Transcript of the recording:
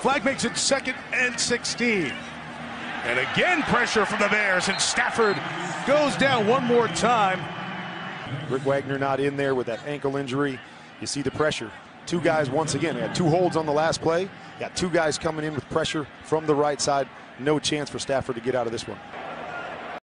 Flag makes it second and 16. And again, pressure from the Bears, and Stafford goes down one more time. Rick Wagner not in there with that ankle injury. You see the pressure. Two guys once again. Had two holds on the last play. Got two guys coming in with pressure from the right side. No chance for Stafford to get out of this one.